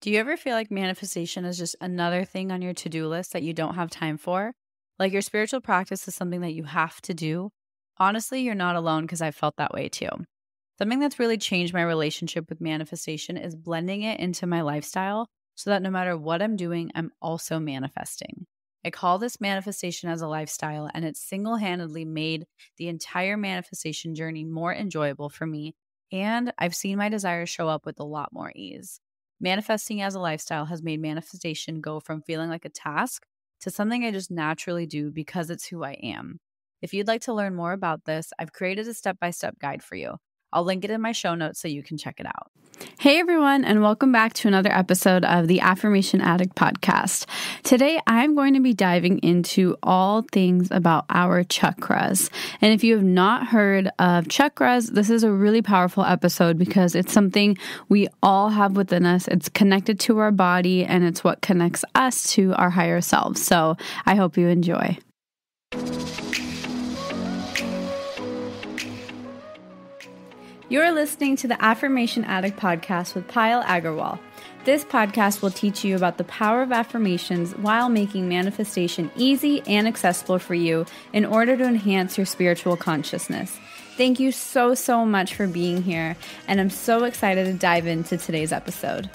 Do you ever feel like manifestation is just another thing on your to do list that you don't have time for? Like your spiritual practice is something that you have to do? Honestly, you're not alone because I've felt that way too. Something that's really changed my relationship with manifestation is blending it into my lifestyle so that no matter what I'm doing, I'm also manifesting. I call this manifestation as a lifestyle, and it's single handedly made the entire manifestation journey more enjoyable for me. And I've seen my desires show up with a lot more ease. Manifesting as a lifestyle has made manifestation go from feeling like a task to something I just naturally do because it's who I am. If you'd like to learn more about this, I've created a step by step guide for you. I'll link it in my show notes so you can check it out. Hey everyone, and welcome back to another episode of the Affirmation Addict podcast. Today I'm going to be diving into all things about our chakras. And if you have not heard of chakras, this is a really powerful episode because it's something we all have within us. It's connected to our body and it's what connects us to our higher selves. So I hope you enjoy. You're listening to the Affirmation Addict podcast with Payal Agarwal. This podcast will teach you about the power of affirmations while making manifestation easy and accessible for you in order to enhance your spiritual consciousness. Thank you so, so much for being here, and I'm so excited to dive into today's episode.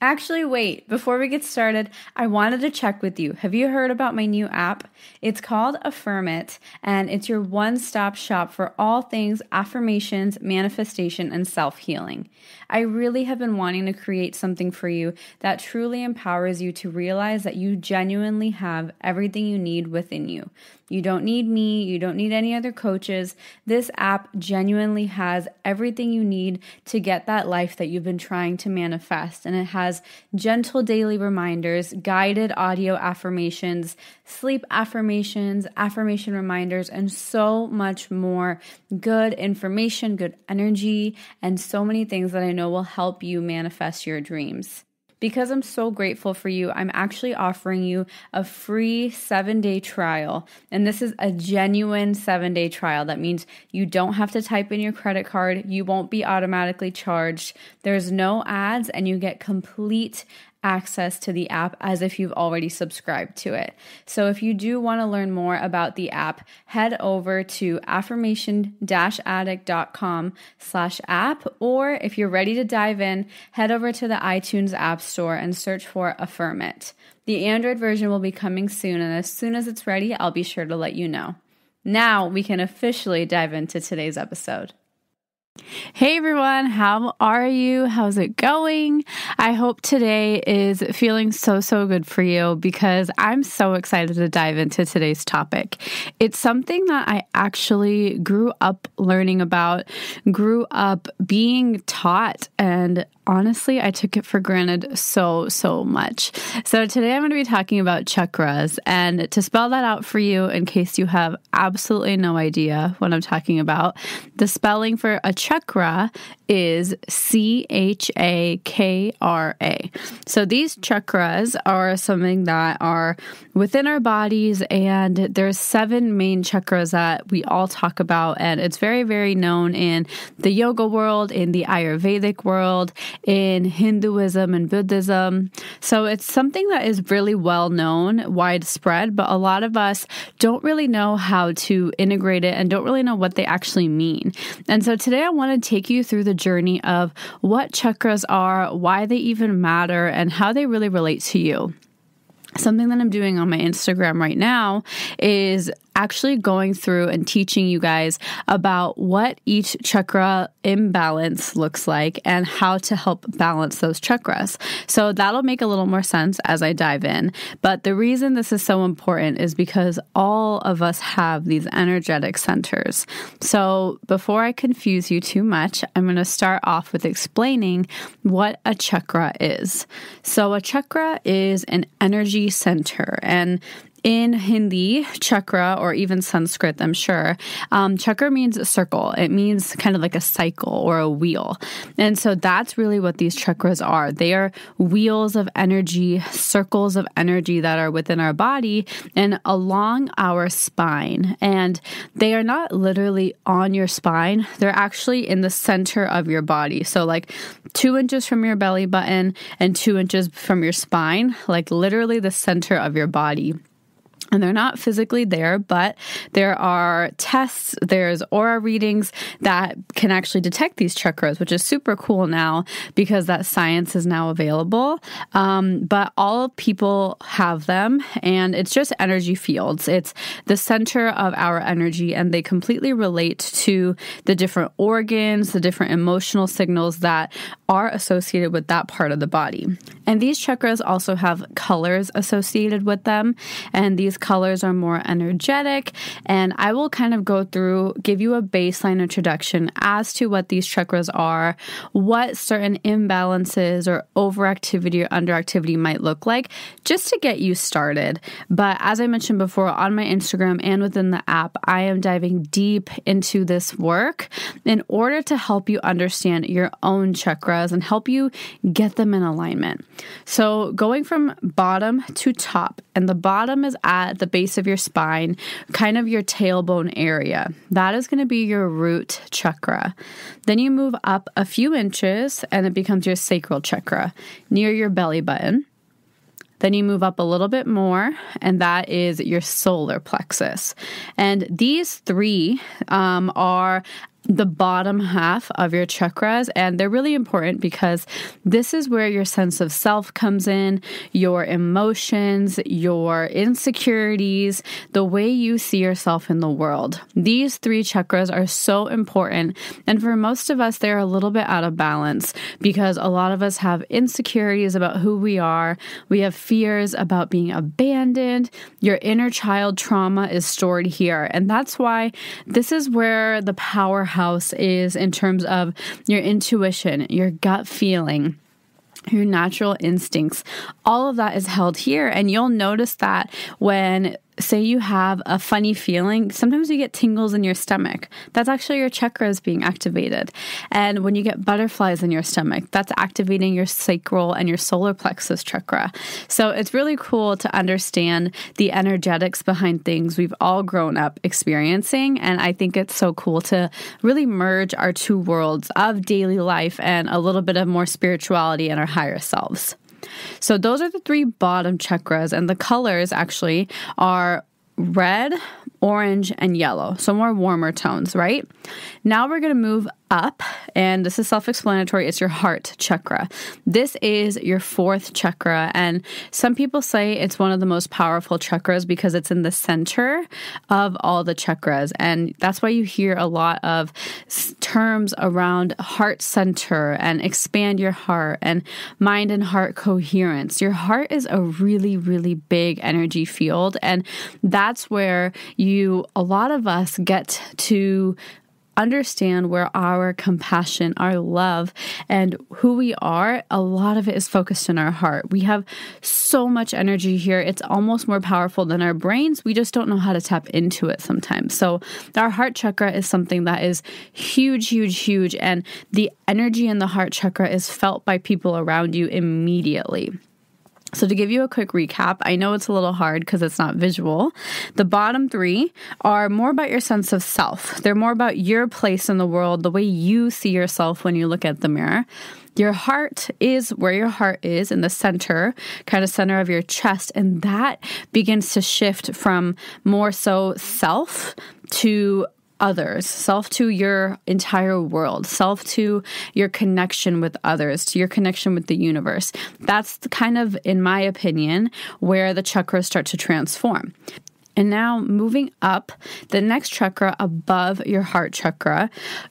Actually, wait, before we get started, I wanted to check with you. Have you heard about my new app? It's called Affirm It, and it's your one stop shop for all things affirmations, manifestation, and self healing. I really have been wanting to create something for you that truly empowers you to realize that you genuinely have everything you need within you. You don't need me. You don't need any other coaches. This app genuinely has everything you need to get that life that you've been trying to manifest. And it has gentle daily reminders, guided audio affirmations, sleep affirmations, affirmation reminders, and so much more good information, good energy, and so many things that I know will help you manifest your dreams. Because I'm so grateful for you, I'm actually offering you a free seven day trial. And this is a genuine seven day trial. That means you don't have to type in your credit card, you won't be automatically charged. There's no ads, and you get complete access to the app as if you've already subscribed to it. So if you do want to learn more about the app, head over to affirmation-addict.com slash app, or if you're ready to dive in, head over to the iTunes App Store and search for Affirm It. The Android version will be coming soon, and as soon as it's ready, I'll be sure to let you know. Now we can officially dive into today's episode. Hey everyone, how are you? How's it going? I hope today is feeling so, so good for you because I'm so excited to dive into today's topic. It's something that I actually grew up learning about, grew up being taught, and honestly, I took it for granted so, so much. So, today I'm going to be talking about chakras. And to spell that out for you, in case you have absolutely no idea what I'm talking about, the spelling for a chakra is C H A K R A. So, these chakras are something that are within our bodies, and there's seven main chakras that we all talk about. And it's very, very known in the yoga world, in the Ayurvedic world in Hinduism and Buddhism. So it's something that is really well known, widespread, but a lot of us don't really know how to integrate it and don't really know what they actually mean. And so today I want to take you through the journey of what chakras are, why they even matter, and how they really relate to you. Something that I'm doing on my Instagram right now is actually going through and teaching you guys about what each chakra imbalance looks like and how to help balance those chakras. So that'll make a little more sense as I dive in. But the reason this is so important is because all of us have these energetic centers. So before I confuse you too much, I'm going to start off with explaining what a chakra is. So a chakra is an energy center and in Hindi, chakra, or even Sanskrit, I'm sure, um, chakra means a circle. It means kind of like a cycle or a wheel. And so that's really what these chakras are. They are wheels of energy, circles of energy that are within our body and along our spine. And they are not literally on your spine, they're actually in the center of your body. So, like two inches from your belly button and two inches from your spine, like literally the center of your body and they're not physically there, but there are tests, there's aura readings that can actually detect these chakras, which is super cool now because that science is now available. Um, but all people have them, and it's just energy fields. It's the center of our energy, and they completely relate to the different organs, the different emotional signals that are associated with that part of the body. And these chakras also have colors associated with them, and these colors are more energetic. And I will kind of go through, give you a baseline introduction as to what these chakras are, what certain imbalances or overactivity or underactivity might look like, just to get you started. But as I mentioned before, on my Instagram and within the app, I am diving deep into this work in order to help you understand your own chakras and help you get them in alignment. So, going from bottom to top, and the bottom is at at the base of your spine, kind of your tailbone area. That is going to be your root chakra. Then you move up a few inches and it becomes your sacral chakra near your belly button. Then you move up a little bit more, and that is your solar plexus. And these three um, are the bottom half of your chakras. And they're really important because this is where your sense of self comes in, your emotions, your insecurities, the way you see yourself in the world. These three chakras are so important. And for most of us, they're a little bit out of balance because a lot of us have insecurities about who we are. We have fears about being abandoned. Your inner child trauma is stored here. And that's why this is where the power house is in terms of your intuition, your gut feeling your natural instincts. All of that is held here. And you'll notice that when say you have a funny feeling, sometimes you get tingles in your stomach. That's actually your chakras being activated. And when you get butterflies in your stomach, that's activating your sacral and your solar plexus chakra. So it's really cool to understand the energetics behind things we've all grown up experiencing. And I think it's so cool to really merge our two worlds of daily life and a little bit of more spirituality and our higher selves. So those are the three bottom chakras, and the colors actually are red, orange, and yellow. So more warmer tones, right? Now we're going to move up, and this is self explanatory. It's your heart chakra. This is your fourth chakra, and some people say it's one of the most powerful chakras because it's in the center of all the chakras. And that's why you hear a lot of terms around heart center and expand your heart and mind and heart coherence. Your heart is a really, really big energy field, and that's where you, a lot of us, get to understand where our compassion, our love, and who we are, a lot of it is focused in our heart. We have so much energy here. It's almost more powerful than our brains. We just don't know how to tap into it sometimes. So, our heart chakra is something that is huge, huge, huge. And the energy in the heart chakra is felt by people around you immediately. So, to give you a quick recap, I know it's a little hard because it's not visual. The bottom three are more about your sense of self, they're more about your place in the world, the way you see yourself when you look at the mirror. Your heart is where your heart is in the center, kind of center of your chest, and that begins to shift from more so self to others, self to your entire world, self to your connection with others, to your connection with the universe. That's the kind of, in my opinion, where the chakras start to transform. And now moving up, the next chakra above your heart chakra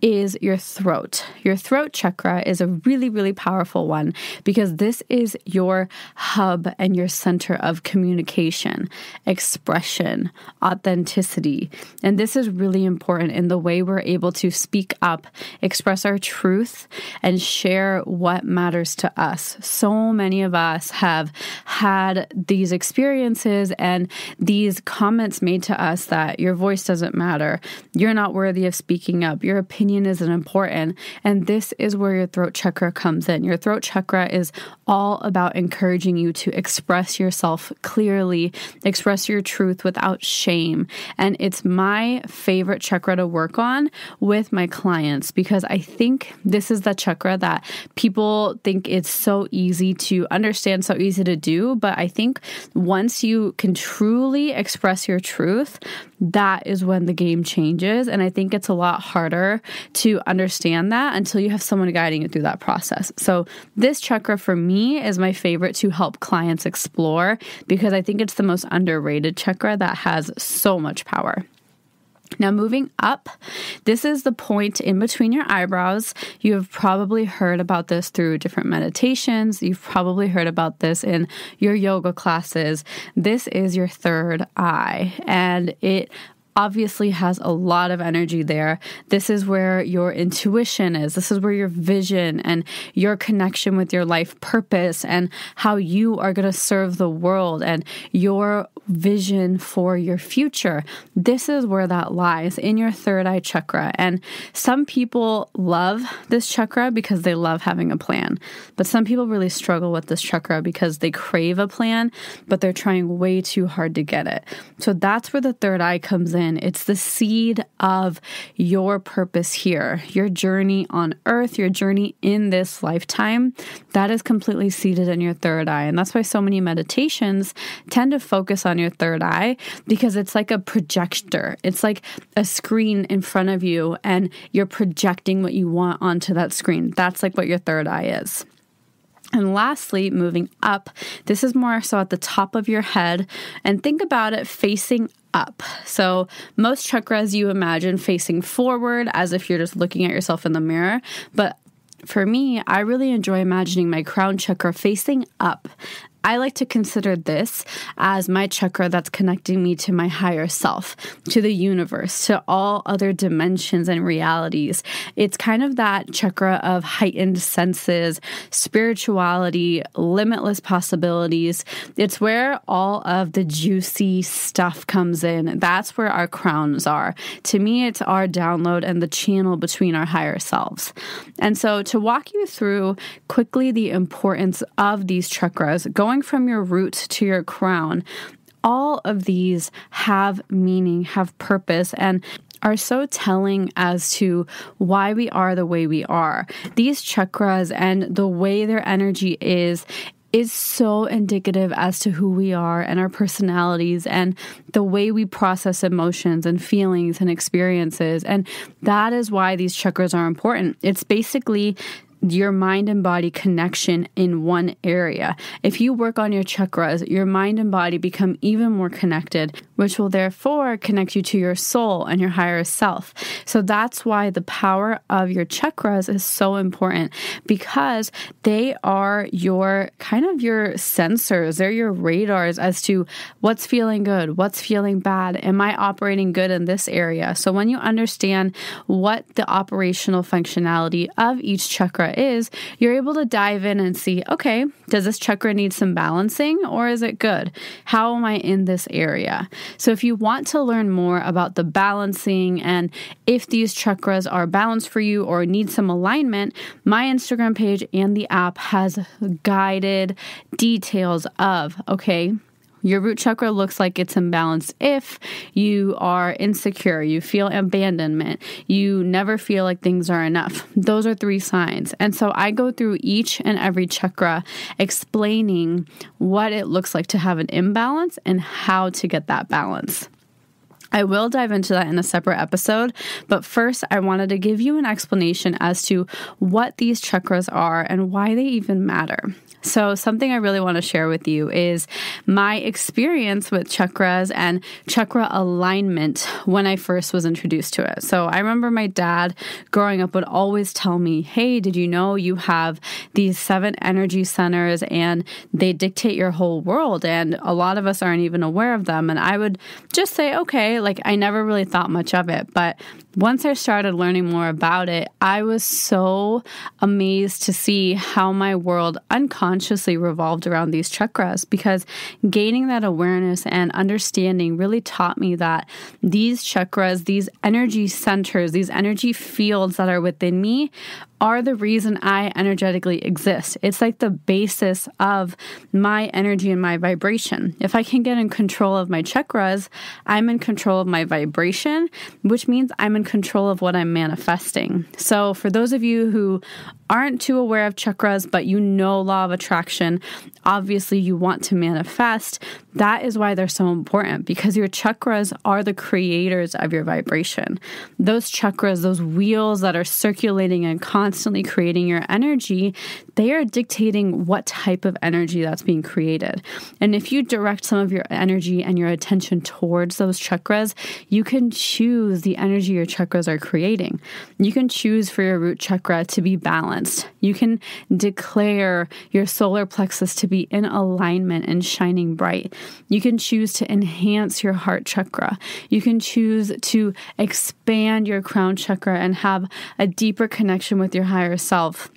is your throat. Your throat chakra is a really, really powerful one because this is your hub and your center of communication, expression, authenticity. And this is really important in the way we're able to speak up, express our truth, and share what matters to us. So many of us have had these experiences and these comments made to us that your voice doesn't matter, you're not worthy of speaking up, your opinion isn't important. And this is where your throat chakra comes in. Your throat chakra is all about encouraging you to express yourself clearly, express your truth without shame. And it's my favorite chakra to work on with my clients because I think this is the chakra that people think it's so easy to understand, so easy to do. But I think once you can truly express your truth, that is when the game changes. And I think it's a lot harder to understand that until you have someone guiding you through that process. So, this chakra for me is my favorite to help clients explore because I think it's the most underrated chakra that has so much power. Now, moving up, this is the point in between your eyebrows. You have probably heard about this through different meditations. You've probably heard about this in your yoga classes. This is your third eye, and it obviously has a lot of energy there. This is where your intuition is. This is where your vision and your connection with your life purpose and how you are going to serve the world and your vision for your future. This is where that lies in your third eye chakra. And some people love this chakra because they love having a plan. But some people really struggle with this chakra because they crave a plan, but they're trying way too hard to get it. So that's where the third eye comes in. It's the seed of your purpose here, your journey on earth, your journey in this lifetime. That is completely seated in your third eye. And that's why so many meditations tend to focus on your third eye because it's like a projector. It's like a screen in front of you and you're projecting what you want onto that screen. That's like what your third eye is. And lastly, moving up, this is more so at the top of your head. And think about it facing up. So, most chakras you imagine facing forward as if you're just looking at yourself in the mirror. But for me, I really enjoy imagining my crown chakra facing up I like to consider this as my chakra that's connecting me to my higher self, to the universe, to all other dimensions and realities. It's kind of that chakra of heightened senses, spirituality, limitless possibilities. It's where all of the juicy stuff comes in. That's where our crowns are. To me, it's our download and the channel between our higher selves. And so, to walk you through quickly the importance of these chakras, going going from your roots to your crown, all of these have meaning, have purpose, and are so telling as to why we are the way we are. These chakras and the way their energy is is so indicative as to who we are and our personalities and the way we process emotions and feelings and experiences. And that is why these chakras are important. It's basically your mind and body connection in one area. If you work on your chakras, your mind and body become even more connected, which will therefore connect you to your soul and your higher self. So that's why the power of your chakras is so important because they are your kind of your sensors, they're your radars as to what's feeling good, what's feeling bad. Am I operating good in this area? So when you understand what the operational functionality of each chakra is, you're able to dive in and see okay, does this chakra need some balancing or is it good? How am I in this area? So, if you want to learn more about the balancing and if these chakras are balanced for you or need some alignment, my Instagram page and the app has guided details of okay, your root chakra looks like it's imbalanced if you are insecure, you feel abandonment, you never feel like things are enough. Those are three signs. And so I go through each and every chakra explaining what it looks like to have an imbalance and how to get that balance. I will dive into that in a separate episode, but first, I wanted to give you an explanation as to what these chakras are and why they even matter. So, something I really want to share with you is my experience with chakras and chakra alignment when I first was introduced to it. So, I remember my dad growing up would always tell me, Hey, did you know you have these seven energy centers and they dictate your whole world? And a lot of us aren't even aware of them. And I would just say, Okay, like I never really thought much of it. But once I started learning more about it, I was so amazed to see how my world unconsciously revolved around these chakras because gaining that awareness and understanding really taught me that these chakras, these energy centers, these energy fields that are within me are the reason I energetically exist. It's like the basis of my energy and my vibration. If I can get in control of my chakras, I'm in control of my vibration, which means I'm in control of what I'm manifesting. So, for those of you who aren't too aware of chakras, but you know law of attraction, obviously you want to manifest, that is why they're so important because your chakras are the creators of your vibration. Those chakras, those wheels that are circulating and constantly creating your energy, they are dictating what type of energy that's being created. And if you direct some of your energy and your attention towards those chakras, you can choose the energy your chakras are creating. You can choose for your root chakra to be balanced. You can declare your solar plexus to be in alignment and shining bright. You can choose to enhance your heart chakra. You can choose to expand your crown chakra and have a deeper connection with your higher self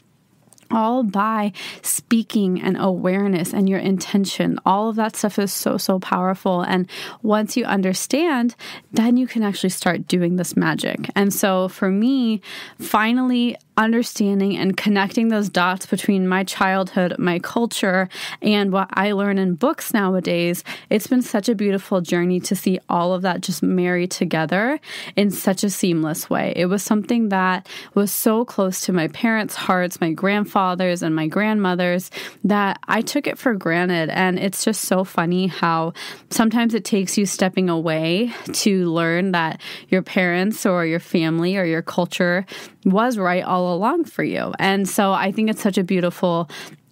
all by speaking and awareness and your intention. All of that stuff is so, so powerful. And once you understand, then you can actually start doing this magic. And so for me, finally understanding and connecting those dots between my childhood, my culture, and what I learn in books nowadays, it's been such a beautiful journey to see all of that just marry together in such a seamless way. It was something that was so close to my parents' hearts, my grandfathers, and my grandmothers that I took it for granted. And it's just so funny how sometimes it takes you stepping away to learn that your parents or your family or your culture was right all along for you. And so I think it's such a beautiful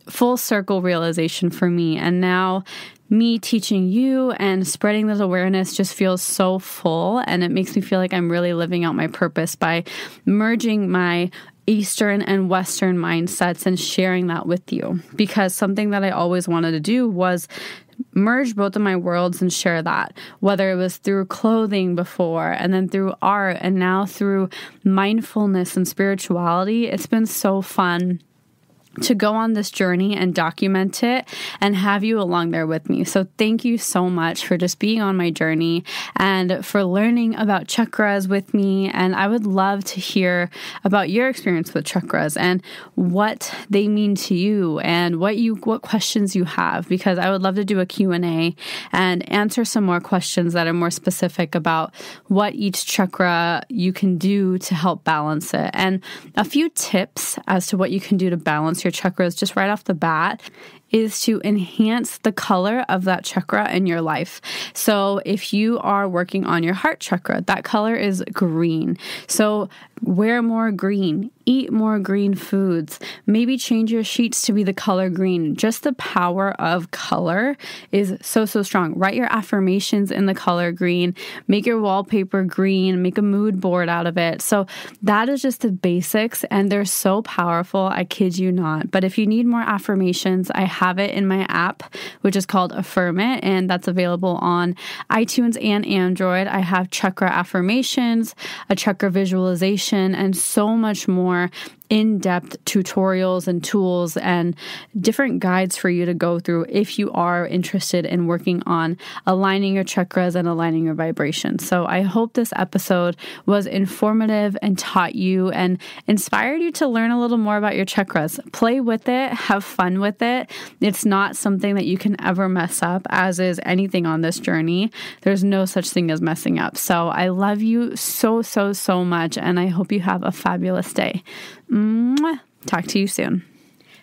full circle realization for me. And now me teaching you and spreading this awareness just feels so full and it makes me feel like I'm really living out my purpose by merging my Eastern and Western mindsets and sharing that with you. Because something that I always wanted to do was merge both of my worlds and share that, whether it was through clothing before and then through art and now through mindfulness and spirituality. It's been so fun to go on this journey and document it and have you along there with me. So, thank you so much for just being on my journey and for learning about chakras with me. And I would love to hear about your experience with chakras and what they mean to you and what you what questions you have because I would love to do a Q&A and answer some more questions that are more specific about what each chakra you can do to help balance it and a few tips as to what you can do to balance your chakras just right off the bat is to enhance the color of that chakra in your life. So, if you are working on your heart chakra, that color is green. So, wear more green, eat more green foods, maybe change your sheets to be the color green. Just the power of color is so, so strong. Write your affirmations in the color green, make your wallpaper green, make a mood board out of it. So, that is just the basics, and they're so powerful. I kid you not. But if you need more affirmations, I have it in my app, which is called Affirm It, and that's available on iTunes and Android. I have chakra affirmations, a chakra visualization, and so much more in depth tutorials and tools and different guides for you to go through if you are interested in working on aligning your chakras and aligning your vibration. So I hope this episode was informative and taught you and inspired you to learn a little more about your chakras. Play with it, have fun with it. It's not something that you can ever mess up, as is anything on this journey. There's no such thing as messing up. So I love you so, so, so much, and I hope you have a fabulous day. Mwah. Talk to you soon.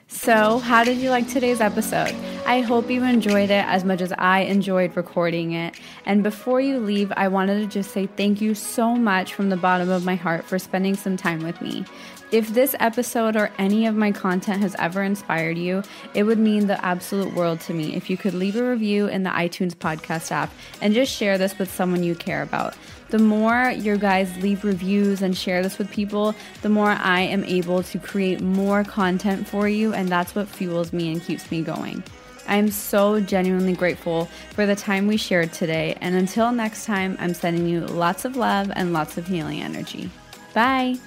So, how did you like today's episode? I hope you enjoyed it as much as I enjoyed recording it. And before you leave, I wanted to just say thank you so much from the bottom of my heart for spending some time with me. If this episode or any of my content has ever inspired you, it would mean the absolute world to me if you could leave a review in the iTunes podcast app and just share this with someone you care about. The more your guys leave reviews and share this with people, the more I am able to create more content for you, and that's what fuels me and keeps me going. I am so genuinely grateful for the time we shared today, and until next time, I'm sending you lots of love and lots of healing energy. Bye.